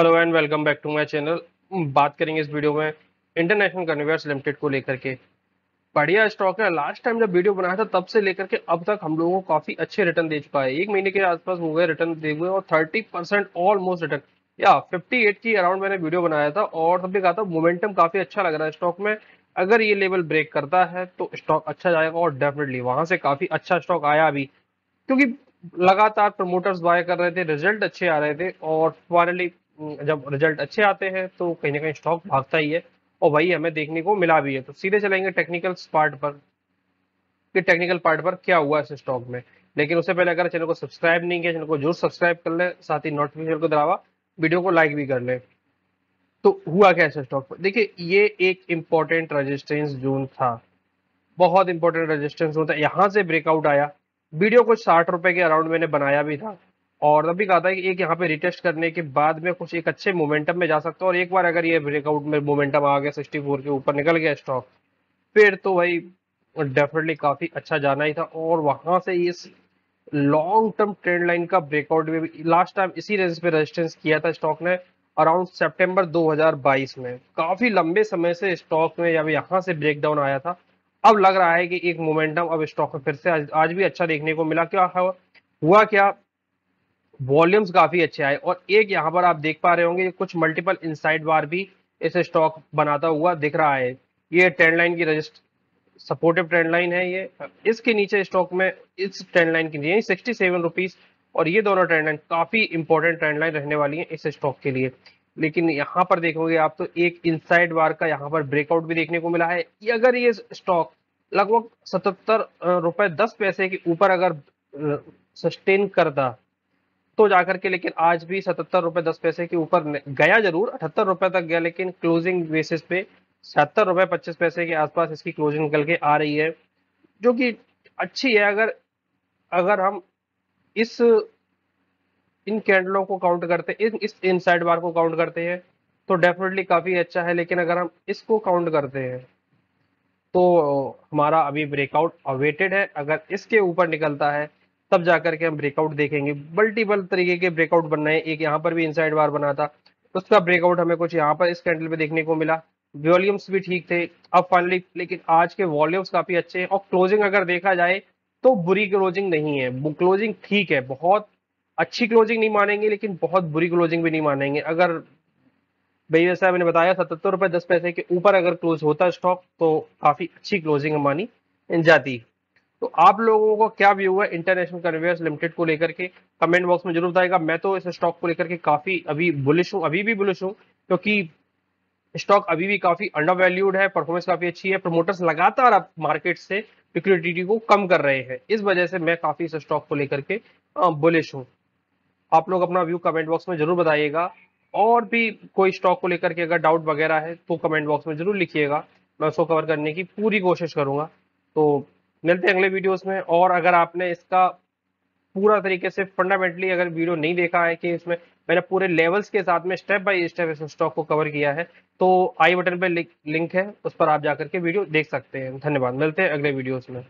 Hello and welcome back to my channel बात करेंगे इस वीडियो में इंटरनेशनल कन्वेयर्स लिमिटेड को लेकर के। बढ़िया स्टॉक है। लास्ट टाइम जब वीडियो बनाया था, तब से लेकर के अब तक हम लोगों को काफ़ी अच्छे रिटर्न दे चुका है। एक महीने के आसपास हो गए रिटर्न दे हुए और थर्टी परसेंट ऑलमोस्ट रिटर्न या फिफ्टी एट की अराउंड मैंने वीडियो बनाया था और तब भी कहा था मोमेंटम काफ़ी अच्छा लग रहा है स्टॉक में। अगर ये लेवल ब्रेक करता है तो स्टॉक अच्छा जाएगा और डेफिनेटली वहाँ से काफ़ी अच्छा स्टॉक आया अभी क्योंकि लगातार प्रमोटर्स बाय कर रहे थे रिज़ल्ट अच्छे आ रहे थे और फाइनली जब रिज़ल्ट अच्छे आते हैं तो कहीं ना कहीं स्टॉक भागता ही है और वही हमें देखने को मिला भी है। तो सीधे चलेंगे टेक्निकल पार्ट पर कि टेक्निकल पार्ट पर क्या हुआ इस स्टॉक में। लेकिन उससे पहले अगर चैनल को सब्सक्राइब नहीं किया, चैनल को ज़रूर सब्सक्राइब कर ले, साथ ही नोटिफिकेशन को दबावा वीडियो को लाइक भी कर ले। तो हुआ क्या ऐसे स्टॉक पर? देखिए, ये एक इंपॉर्टेंट रजिस्टेंस जोन था। बहुत इंपॉर्टेंट रजिस्टेंस जोन था। यहाँ से ब्रेकआउट आया। वीडियो कुछ साठ रुपए के अराउंड मैंने बनाया भी था। और तभी कहा था कि एक यहाँ पे रिटेस्ट करने के बाद में कुछ एक अच्छे मोमेंटम में जा सकता है। और एक बार अगर ये ब्रेकआउट में मोमेंटम आ गया सिक्सटी फोर के ऊपर निकल गया स्टॉक फिर तो भाई डेफिनेटली काफ़ी अच्छा जाना ही था। और वहाँ से इस लॉन्ग टर्म ट्रेंड लाइन का ब्रेकआउट भी लास्ट टाइम इसी रेंज पे रेजिस्टेंस किया था स्टॉक ने अराउंड सितंबर 2022 में। काफ़ी लंबे समय से स्टॉक में जब यहाँ से ब्रेकडाउन आया था। अब लग रहा है कि एक मोमेंटम अब स्टॉक में फिर से आज, आज भी अच्छा देखने को मिला। क्या हुआ क्या? वॉल्यूम्स काफ़ी अच्छे आए। और एक यहाँ पर आप देख पा रहे होंगे, कुछ मल्टीपल इनसाइड बार भी इस स्टॉक बनाता हुआ दिख रहा है। ये ट्रेंड लाइन की रजिस्ट सपोर्टिव ट्रेंड लाइन है ये। इसके नीचे स्टॉक में इस ट्रेंड लाइन के नीचे सिक्सटी सेवन रुपीज़ और ये दोनों ट्रेंड लाइन काफ़ी इंपॉर्टेंट ट्रेंड लाइन रहने वाली है इस स्टॉक के लिए। लेकिन यहाँ पर देखोगे आप तो एक इनसाइड बार का यहाँ पर ब्रेकआउट भी देखने को मिला है। अगर ये स्टॉक लगभग सतहत्तर रुपए दस पैसे के ऊपर अगर सस्टेन करता तो जाकर के, लेकिन आज भी सतहत्तर रुपए दस पैसे के ऊपर गया ज़रूर, अठहत्तर रुपए तक गया, लेकिन क्लोजिंग बेसिस पे सत्तर रुपए पच्चीस पैसे के आसपास इसकी क्लोजिंग निकल के आ रही है, जो कि अच्छी है। अगर अगर हम इस, इन कैंडलों को काउंट करते, इन, इस इनसाइड बार को काउंट करते हैं तो डेफिनेटली काफ़ी अच्छा है, लेकिन अगर हम इसको काउंट करते हैं तो हमारा अभी ब्रेकआउट अवेटेड है। अगर इसके ऊपर निकलता है तब जाकर के हम ब्रेकआउट देखेंगे। मल्टीपल तरीके के ब्रेकआउट बन रहे हैं। एक यहाँ पर भी इनसाइड बार बना था। उसका ब्रेकआउट हमें कुछ यहाँ पर इस कैंडल पे देखने को मिला। वॉल्यूम्स भी ठीक थे। अब फाइनली लेकिन आज के वॉल्यूम्स काफ़ी अच्छे हैं। और क्लोजिंग अगर देखा जाए तो बुरी क्लोजिंग नहीं है। क्लोजिंग ठीक है। बहुत अच्छी क्लोजिंग नहीं मानेंगे, लेकिन बहुत बुरी क्लोजिंग भी नहीं मानेंगे। अगर भैया साहब ने बताया, सतहत्तर रुपये दस पैसे के ऊपर अगर क्लोज होता स्टॉक तो काफ़ी अच्छी क्लोजिंग मानी जाती। तो आप लोगों को क्या व्यू है इंटरनेशनल कन्वेयर्स लिमिटेड को लेकर के? कमेंट बॉक्स में ज़रूर बताएगा। मैं तो इस स्टॉक को लेकर के काफ़ी अभी बुलिश हूँ, अभी भी बुलिश हूँ, क्योंकि स्टॉक अभी भी काफ़ी अंडर वैल्यूड है परफॉर्मेंस काफ़ी अच्छी है। प्रमोटर्स लगातार अब मार्केट से लिक्विडिटी को कम कर रहे हैं। इस वजह से मैं काफ़ी इस स्टॉक को लेकर के बुलिश हूँ। आप लोग अपना व्यू कमेंट बॉक्स में ज़रूर बताइएगा। और भी कोई स्टॉक को लेकर के अगर डाउट वगैरह है तो कमेंट बॉक्स में ज़रूर लिखिएगा। मैं उसको कवर करने की पूरी कोशिश करूँगा। तो मिलते हैं अगले वीडियोस में। और अगर आपने इसका पूरा तरीके से फंडामेंटली अगर वीडियो नहीं देखा है कि इसमें मैंने पूरे लेवल्स के साथ में स्टेप बाय स्टेप इस स्टॉक को कवर किया है तो आई बटन पर लिंक है, उस पर आप जाकर के वीडियो देख सकते हैं। धन्यवाद। मिलते हैं अगले वीडियोज़ में।